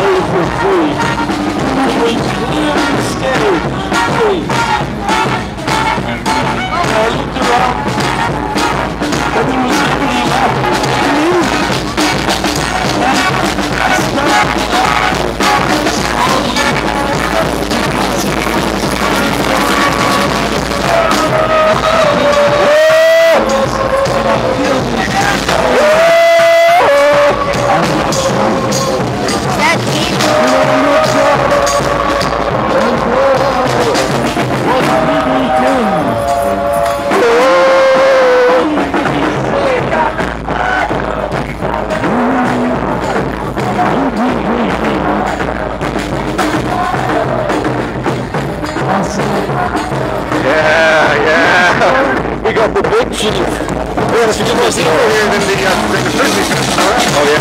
play for free. Clear the stage, please. I looked around, and there was nobody left. Got the big. Yeah, more here than the, uh, the. Oh, yeah.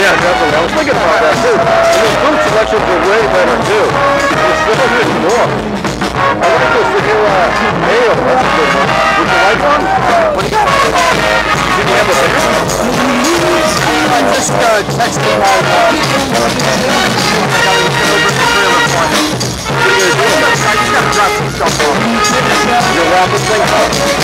Yeah, definitely. I was thinking about that, too. And those boot selections were way better, too. It's still more. I like this, the new, uh. That's a good one. With the lights on? What do you got? Did you have a picture? I just uh, texted my uh, the him. Are you? I just gotta drop some stuff off. You're wrapping things up?